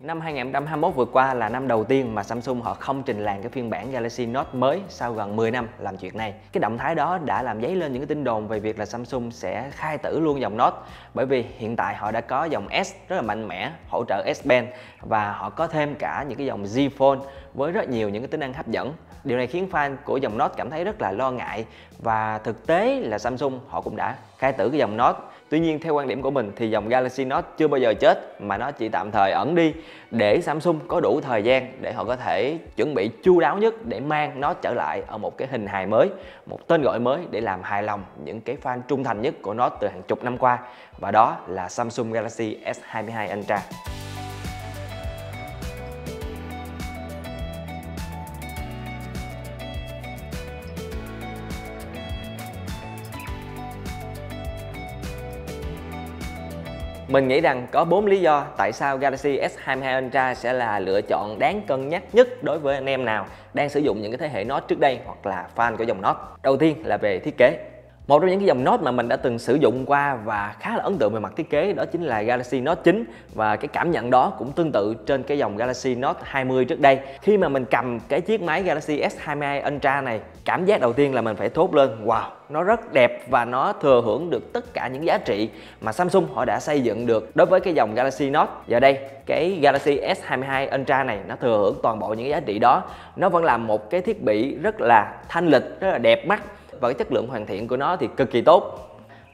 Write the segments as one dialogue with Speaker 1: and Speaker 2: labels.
Speaker 1: Năm 2021 vừa qua là năm đầu tiên mà Samsung họ không trình làng cái phiên bản Galaxy Note mới sau gần 10 năm làm chuyện này. Cái động thái đó đã làm dấy lên những cái tin đồn về việc là Samsung sẽ khai tử luôn dòng Note bởi vì hiện tại họ đã có dòng S rất là mạnh mẽ, hỗ trợ S Pen và họ có thêm cả những cái dòng Z Fold với rất nhiều những cái tính năng hấp dẫn. Điều này khiến fan của dòng Note cảm thấy rất là lo ngại và thực tế là Samsung họ cũng đã khai tử cái dòng Note Tuy nhiên theo quan điểm của mình thì dòng Galaxy Note chưa bao giờ chết mà nó chỉ tạm thời ẩn đi để Samsung có đủ thời gian để họ có thể chuẩn bị chu đáo nhất để mang nó trở lại ở một cái hình hài mới, một tên gọi mới để làm hài lòng những cái fan trung thành nhất của nó từ hàng chục năm qua và đó là Samsung Galaxy S22 Ultra. Mình nghĩ rằng có 4 lý do tại sao Galaxy S22 Ultra sẽ là lựa chọn đáng cân nhắc nhất đối với anh em nào đang sử dụng những cái thế hệ Note trước đây hoặc là fan của dòng Note. Đầu tiên là về thiết kế. Một trong những cái dòng Note mà mình đã từng sử dụng qua và khá là ấn tượng về mặt thiết kế đó chính là Galaxy Note 9 và cái cảm nhận đó cũng tương tự trên cái dòng Galaxy Note 20 trước đây. Khi mà mình cầm cái chiếc máy Galaxy S22 Ultra này, cảm giác đầu tiên là mình phải thốt lên wow, nó rất đẹp và nó thừa hưởng được tất cả những giá trị mà Samsung họ đã xây dựng được đối với cái dòng Galaxy Note. Giờ đây, cái Galaxy S22 Ultra này nó thừa hưởng toàn bộ những giá trị đó. Nó vẫn là một cái thiết bị rất là thanh lịch, rất là đẹp mắt và cái chất lượng hoàn thiện của nó thì cực kỳ tốt.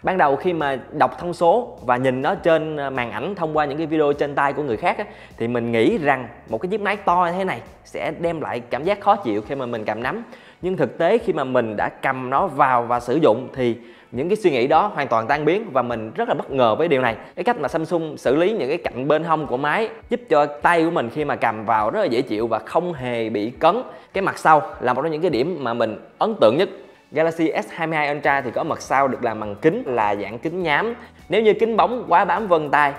Speaker 1: Ban đầu khi mà đọc thông số và nhìn nó trên à, màn ảnh thông qua những cái video trên tay của người khác á, thì mình nghĩ rằng một cái chiếc máy to như thế này sẽ đem lại cảm giác khó chịu khi mà mình cầm nắm. Nhưng thực tế khi mà mình đã cầm nó vào và sử dụng thì những cái suy nghĩ đó hoàn toàn tan biến và mình rất là bất ngờ với điều này. Cái cách mà Samsung xử lý những cái cạnh bên hông của máy giúp cho tay của mình khi mà cầm vào rất là dễ chịu và không hề bị cấn. Cái mặt sau là một trong những cái điểm mà mình ấn tượng nhất. Galaxy S22 Ultra thì có mặt sau được làm bằng kính, là dạng kính nhám. Nếu như kính bóng quá bám vân tay,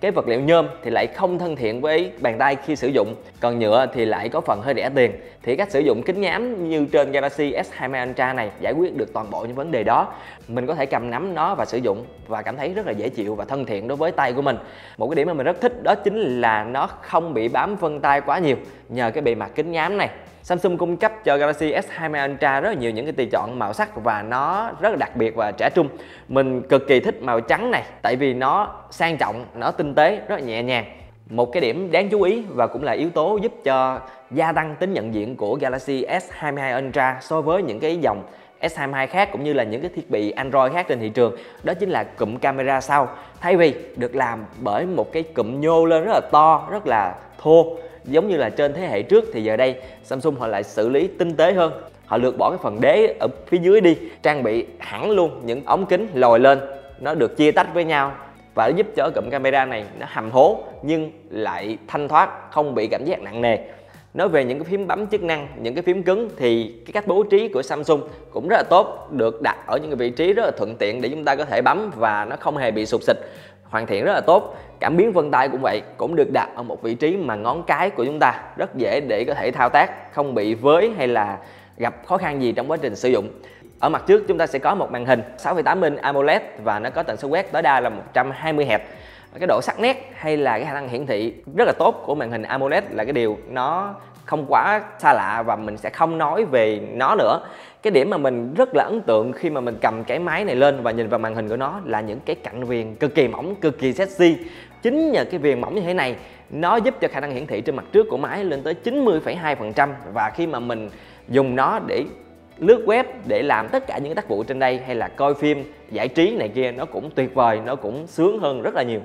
Speaker 1: cái vật liệu nhôm thì lại không thân thiện với bàn tay khi sử dụng. Còn nhựa thì lại có phần hơi rẻ tiền. Thì cách sử dụng kính nhám như trên Galaxy S22 Ultra này giải quyết được toàn bộ những vấn đề đó. Mình có thể cầm nắm nó và sử dụng và cảm thấy rất là dễ chịu và thân thiện đối với tay của mình. Một cái điểm mà mình rất thích đó chính là nó không bị bám vân tay quá nhiều nhờ cái bề mặt kính nhám này. Samsung cung cấp cho Galaxy S20 Ultra rất là nhiều những cái tùy chọn màu sắc và nó rất là đặc biệt và trẻ trung. Mình cực kỳ thích màu trắng này, tại vì nó sang trọng, nó tinh tế, rất là nhẹ nhàng. Một cái điểm đáng chú ý và cũng là yếu tố giúp cho gia tăng tính nhận diện của Galaxy S22 Ultra so với những cái dòng S22 khác cũng như là những cái thiết bị Android khác trên thị trường, đó chính là cụm camera sau. Thay vì được làm bởi một cái cụm nhô lên rất là to, rất là thô giống như là trên thế hệ trước thì giờ đây Samsung họ lại xử lý tinh tế hơn. Họ lược bỏ cái phần đế ở phía dưới đi, trang bị hẳn luôn những ống kính lồi lên. Nó được chia tách với nhau và nó giúp cho cụm camera này nó hầm hố nhưng lại thanh thoát, không bị cảm giác nặng nề. Nói về những cái phím bấm chức năng, những cái phím cứng thì cái cách bố trí của Samsung cũng rất là tốt, được đặt ở những cái vị trí rất là thuận tiện để chúng ta có thể bấm và nó không hề bị sụp xịt hoàn thiện rất là tốt. Cảm biến vân tay cũng vậy cũng được đặt ở một vị trí mà ngón cái của chúng ta rất dễ để có thể thao tác không bị với hay là gặp khó khăn gì trong quá trình sử dụng. Ở mặt trước chúng ta sẽ có một màn hình 6,8 inch AMOLED và nó có tần số quét tối đa là 120 Hz cái độ sắc nét hay là cái khả năng hiển thị rất là tốt của màn hình AMOLED là cái điều nó không quá xa lạ và mình sẽ không nói về nó nữa cái điểm mà mình rất là ấn tượng khi mà mình cầm cái máy này lên và nhìn vào màn hình của nó là những cái cạnh viền cực kỳ mỏng cực kỳ sexy. Chính nhờ cái viền mỏng như thế này nó giúp cho khả năng hiển thị trên mặt trước của máy lên tới 90,2% và khi mà mình dùng nó để lướt web để làm tất cả những tác vụ trên đây hay là coi phim giải trí này kia nó cũng tuyệt vời nó cũng sướng hơn rất là nhiều.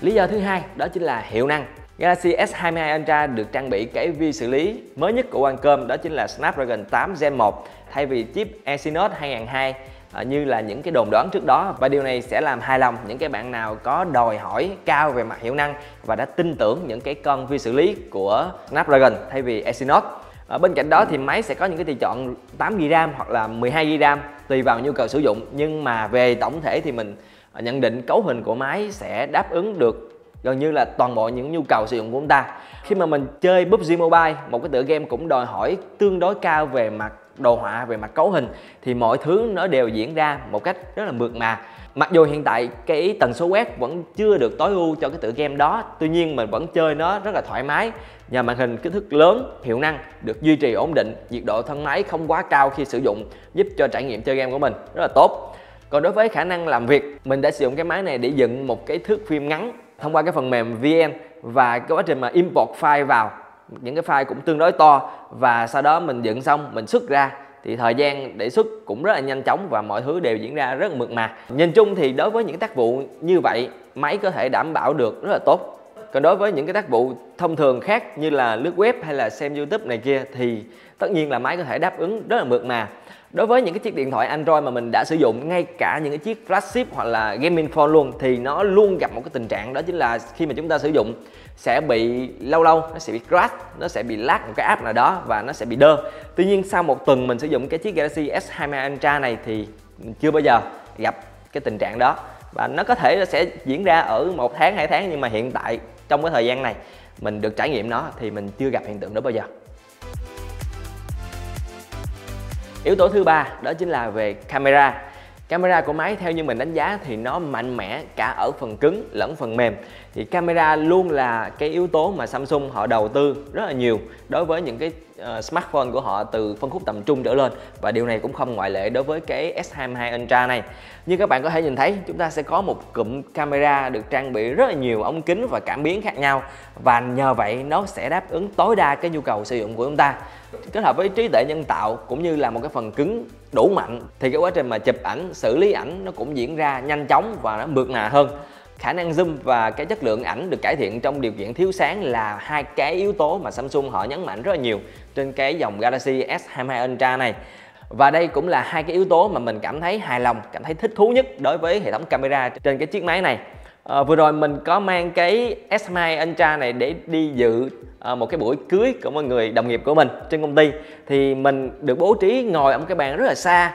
Speaker 1: Lý do thứ hai đó chính là hiệu năng. Galaxy S22 Ultra được trang bị cái vi xử lý mới nhất của Qualcomm, đó chính là Snapdragon 8 Gen 1 thay vì chip Exynos 2002 à, như là những cái đồn đoán trước đó. Và điều này sẽ làm hài lòng những cái bạn nào có đòi hỏi cao về mặt hiệu năng và đã tin tưởng những cái con vi xử lý của Snapdragon thay vì Exynos. Ở bên cạnh đó thì máy sẽ có những cái tùy chọn 8GB RAM hoặc là 12GB RAM, tùy vào nhu cầu sử dụng. Nhưng mà về tổng thể thì mình à, nhận định cấu hình của máy sẽ đáp ứng được gần như là toàn bộ những nhu cầu sử dụng của chúng ta. Khi mà mình chơi PUBG Mobile, một cái tựa game cũng đòi hỏi tương đối cao về mặt đồ họa, về mặt cấu hình, thì mọi thứ nó đều diễn ra một cách rất là mượt mà. Mặc dù hiện tại cái tần số quét vẫn chưa được tối ưu cho cái tựa game đó, tuy nhiên mình vẫn chơi nó rất là thoải mái. Nhờ màn hình kích thước lớn, hiệu năng được duy trì ổn định, nhiệt độ thân máy không quá cao khi sử dụng, giúp cho trải nghiệm chơi game của mình rất là tốt. Còn đối với khả năng làm việc, mình đã sử dụng cái máy này để dựng một cái thước phim ngắn thông qua cái phần mềm VN và cái quá trình mà import file vào. Những cái file cũng tương đối to và sau đó mình dựng xong, mình xuất ra. Thì thời gian để xuất cũng rất là nhanh chóng và mọi thứ đều diễn ra rất là mượt mà. Nhìn chung thì đối với những tác vụ như vậy, máy có thể đảm bảo được rất là tốt. Còn đối với những cái tác vụ thông thường khác như là lướt web hay là xem youtube này kia thì tất nhiên là máy có thể đáp ứng rất là mượt mà đối với những cái chiếc điện thoại Android mà mình đã sử dụng, ngay cả những cái chiếc flagship hoặc là gaming phone luôn, thì nó luôn gặp một cái tình trạng đó chính là khi mà chúng ta sử dụng, sẽ bị lâu lâu, nó sẽ bị crash, nó sẽ bị lag một cái app nào đó và nó sẽ bị đơ. Tuy nhiên, sau một tuần mình sử dụng cái chiếc Galaxy S22 Ultra này thì mình chưa bao giờ gặp cái tình trạng đó. Và nó có thể nó sẽ diễn ra ở một tháng, hai tháng, nhưng mà hiện tại trong cái thời gian này mình được trải nghiệm nó thì mình chưa gặp hiện tượng đó bao giờ. Yếu tố thứ ba đó chính là về camera camera của máy theo như mình đánh giá thì nó mạnh mẽ cả ở phần cứng lẫn phần mềm. Thì camera luôn là cái yếu tố mà Samsung họ đầu tư rất là nhiều đối với những cái uh, smartphone của họ từ phân khúc tầm trung trở lên. Và điều này cũng không ngoại lệ đối với cái S22 Ultra này. Như các bạn có thể nhìn thấy chúng ta sẽ có một cụm camera được trang bị rất là nhiều ống kính và cảm biến khác nhau. Và nhờ vậy nó sẽ đáp ứng tối đa cái nhu cầu sử dụng của chúng ta. Kết hợp với trí tuệ nhân tạo cũng như là một cái phần cứng đủ mạnh thì cái quá trình mà chụp ảnh, xử lý ảnh nó cũng diễn ra nhanh chóng và nó mượt mà hơn. Khả năng zoom và cái chất lượng ảnh được cải thiện trong điều kiện thiếu sáng là hai cái yếu tố mà Samsung họ nhấn mạnh rất là nhiều trên cái dòng Galaxy S22 Ultra này. Và đây cũng là hai cái yếu tố mà mình cảm thấy hài lòng, cảm thấy thích thú nhất đối với hệ thống camera trên cái chiếc máy này à, vừa rồi mình có mang cái S2 Ultra này để đi dự à, một cái buổi cưới của mọi người đồng nghiệp của mình trên công ty. Thì mình được bố trí ngồi ở một cái bàn rất là xa.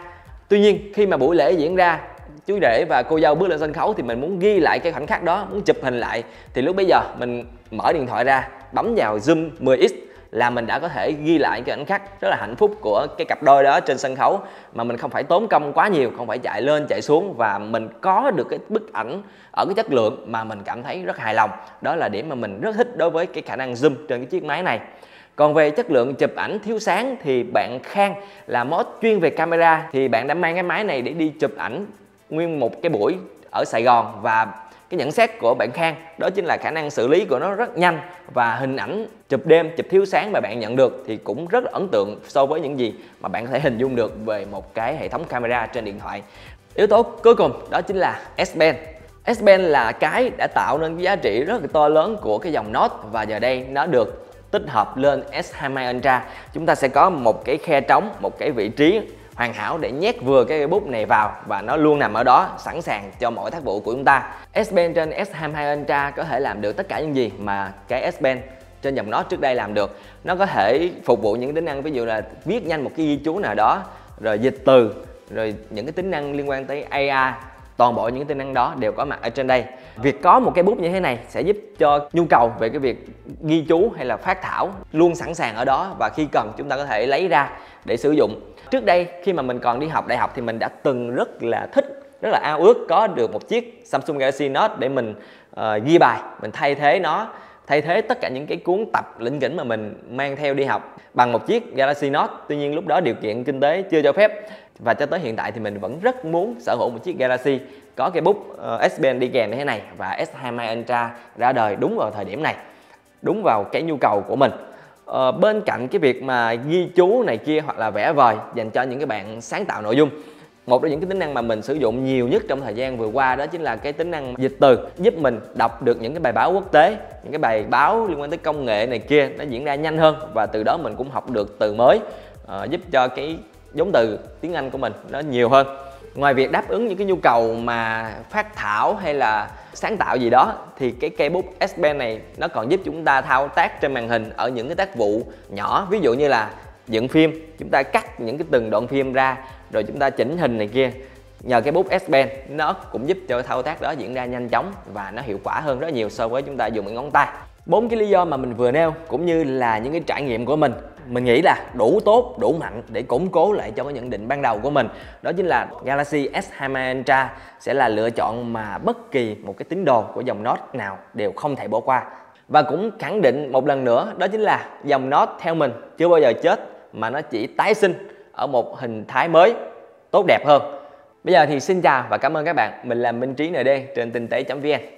Speaker 1: Tuy nhiên khi mà buổi lễ diễn ra chú rể và cô dâu bước lên sân khấu thì mình muốn ghi lại cái khoảnh khắc đó muốn chụp hình lại. Thì lúc bây giờ mình mở điện thoại ra bấm vào zoom 10x là mình đã có thể ghi lại cái khoảnh khắc rất là hạnh phúc của cái cặp đôi đó trên sân khấu. Mà mình không phải tốn công quá nhiều, không phải chạy lên, chạy xuống và mình có được cái bức ảnh ở cái chất lượng mà mình cảm thấy rất hài lòng. Đó là điểm mà mình rất thích đối với cái khả năng zoom trên cái chiếc máy này. Còn về chất lượng chụp ảnh thiếu sáng thì bạn Khang là mod chuyên về camera thì bạn đã mang cái máy này để đi chụp ảnh nguyên một cái buổi ở Sài Gòn và cái nhận xét của bạn Khang, đó chính là khả năng xử lý của nó rất nhanh và hình ảnh chụp đêm, chụp thiếu sáng mà bạn nhận được thì cũng rất là ấn tượng so với những gì mà bạn có thể hình dung được về một cái hệ thống camera trên điện thoại. Yếu tố cuối cùng đó chính là S Pen S Pen là cái đã tạo nên cái giá trị rất là to lớn của cái dòng Note và giờ đây nó được tích hợp lên S20 Ultra. Chúng ta sẽ có một cái khe trống, một cái vị trí hoàn hảo để nhét vừa cái bút này vào và nó luôn nằm ở đó, sẵn sàng cho mọi tác vụ của chúng ta. S Pen trên S22 Ultra có thể làm được tất cả những gì mà cái S Pen trên dòng nó trước đây làm được. Nó có thể phục vụ những tính năng, ví dụ là viết nhanh một cái ghi chú nào đó, rồi dịch từ, rồi những cái tính năng liên quan tới AI toàn bộ những tính năng đó đều có mặt ở trên đây. Việc có một cái bút như thế này sẽ giúp cho nhu cầu về cái việc ghi chú hay là phát thảo luôn sẵn sàng ở đó và khi cần chúng ta có thể lấy ra để sử dụng. Trước đây khi mà mình còn đi học đại học thì mình đã từng rất là thích rất là ao ước có được một chiếc Samsung Galaxy Note để mình uh, ghi bài mình thay thế nó thay thế tất cả những cái cuốn tập lĩnh kỉnh mà mình mang theo đi học bằng một chiếc Galaxy Note. Tuy nhiên lúc đó điều kiện kinh tế chưa cho phép và cho tới hiện tại thì mình vẫn rất muốn sở hữu một chiếc Galaxy có cái bút uh, ờ, S Pen đi kèm như thế này và S22 Ultra ra đời đúng vào thời điểm này đúng vào cái nhu cầu của mình. Uh, bên cạnh cái việc mà ghi chú này kia hoặc là vẽ vời dành cho những cái bạn sáng tạo nội dung một trong những cái tính năng mà mình sử dụng nhiều nhất trong thời gian vừa qua đó chính là cái tính năng dịch từ giúp mình đọc được những cái bài báo quốc tế những cái bài báo liên quan tới công nghệ này kia nó diễn ra nhanh hơn và từ đó mình cũng học được từ mới uh, giúp cho cái giống từ tiếng Anh của mình, nó nhiều hơn. Ngoài việc đáp ứng những cái nhu cầu mà phát thảo hay là sáng tạo gì đó, thì cái cây bút S Pen này nó còn giúp chúng ta thao tác trên màn hình ở những cái tác vụ nhỏ. Ví dụ như là dựng phim, chúng ta cắt những cái từng đoạn phim ra, rồi chúng ta chỉnh hình này kia. Nhờ cái bút S Pen nó cũng giúp cho thao tác đó diễn ra nhanh chóng và nó hiệu quả hơn rất nhiều so với chúng ta dùng ngón tay. Bốn cái lý do mà mình vừa nêu, cũng như là những cái trải nghiệm của mình mình nghĩ là đủ tốt, đủ mạnh để củng cố lại cho cái nhận định ban đầu của mình. Đó chính là Galaxy S22 Ultra sẽ là lựa chọn mà bất kỳ một cái tín đồ của dòng Note nào đều không thể bỏ qua. Và cũng khẳng định một lần nữa, đó chính là dòng Note theo mình chưa bao giờ chết, mà nó chỉ tái sinh ở một hình thái mới, tốt đẹp hơn. Bây giờ thì xin chào và cảm ơn các bạn. Mình là Minh Trí ND trên tinh tế.vn